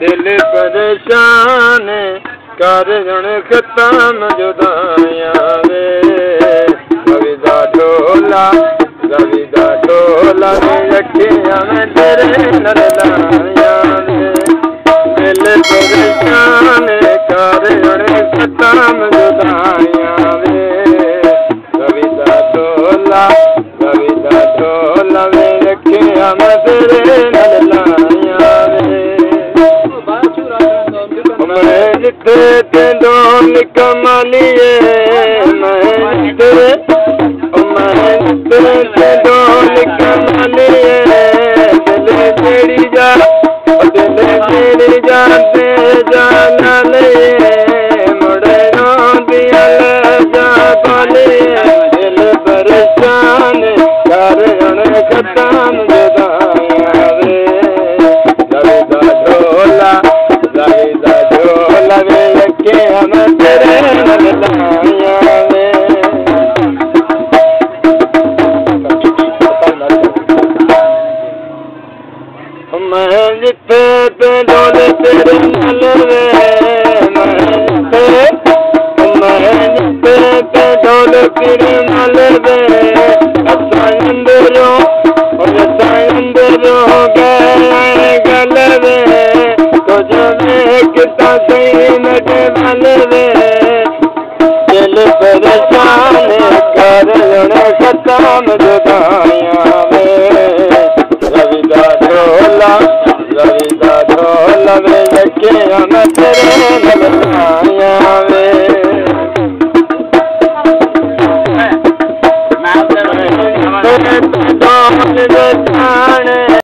दिल परेशान कर जण ख़तम जुदाया वे कविता में तेरे नर लाया वे दिल परेशान कर जण ख़तम जुदाया वे कविता ढोला कविता ढोला वे मैं जिथे तेंदो निकमालिए मैं जिथे मैं जिथे तेंदो निकमालिए दिल तेरी जा दिल तेरी जा ڊول تيري نل وي مين جٿي مين جٿي تي ڊول تيري نل وي اسان اندرون اور اسان اندرون گئي گل وي ڪڇ ڪتا صحيح نٽي نل وي دل پريشان ڪر نن